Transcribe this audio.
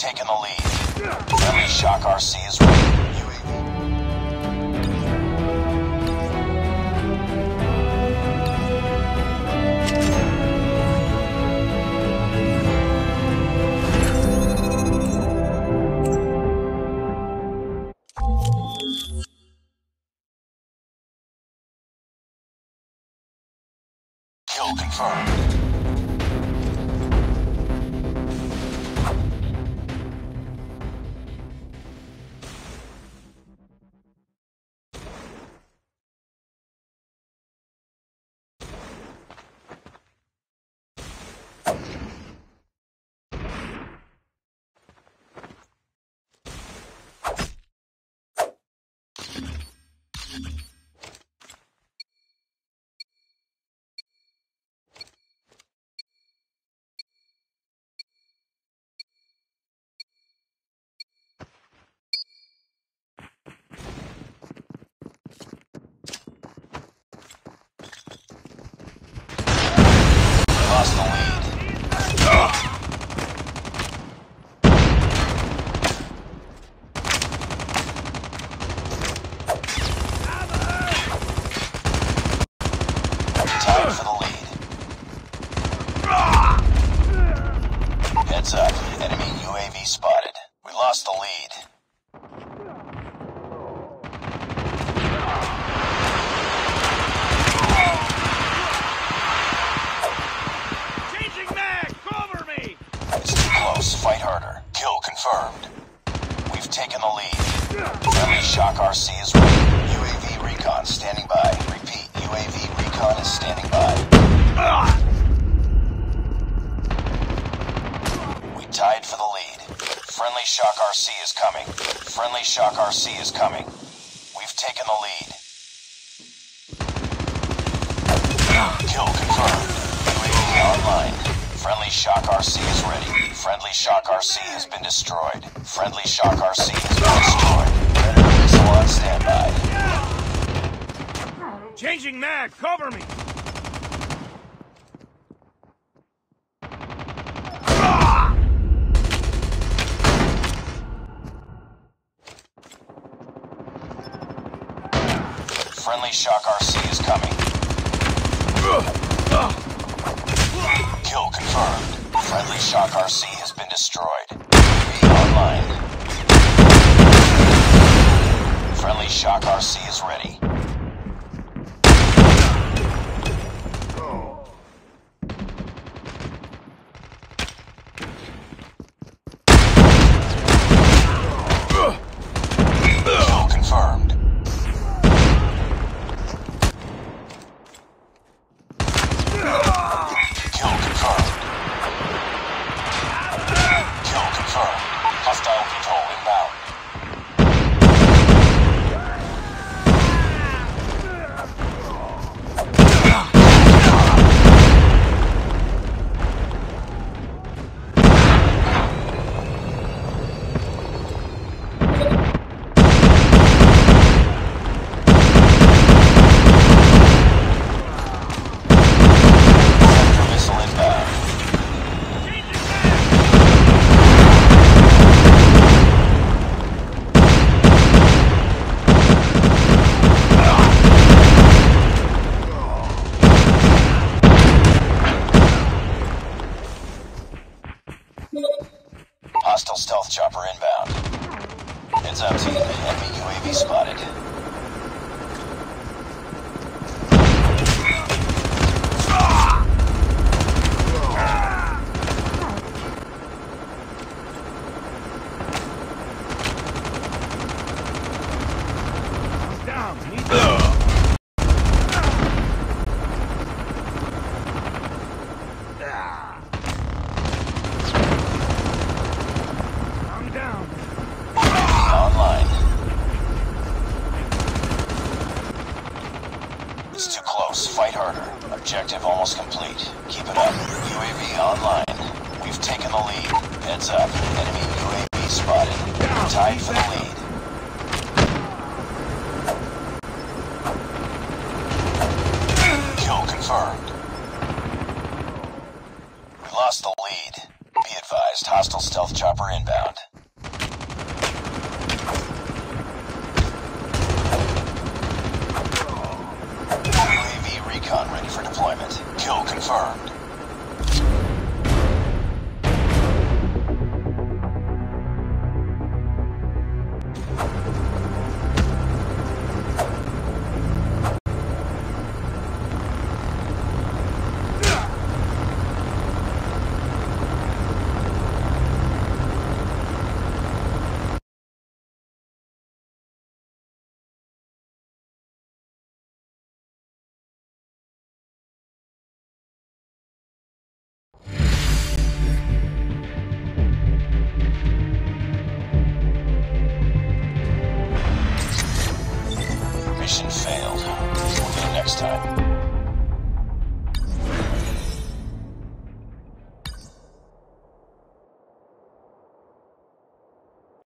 taken the lead. Friendly Shock RC is ready. Kill confirmed. UAV spotted. We lost the lead. Changing mag! Cover me! It's too close. Fight harder. Kill confirmed. We've taken the lead. Friendly Shock RC is ready. UAV recon standing by. Repeat. UAV recon is standing by. We tied for the lead. Friendly Shock RC is coming. Friendly Shock RC is coming. We've taken the lead. Kill confirmed. UAV online. Friendly Shock RC is ready. Friendly Shock RC has been destroyed. Friendly Shock RC has been destroyed. Predator missile on standby. Changing mag! Cover me! Friendly Shock RC is coming. Kill confirmed. Friendly Shock RC has been destroyed. UAV online. Friendly Shock RC is ready. UAV spotted. Objective almost complete. Keep it up. UAV online. We've taken the lead. Heads up. Enemy UAV spotted. Tied for the lead. Kill confirmed. We lost the lead. Be advised, hostile stealth chopper inbound. Mission failed. See you next time.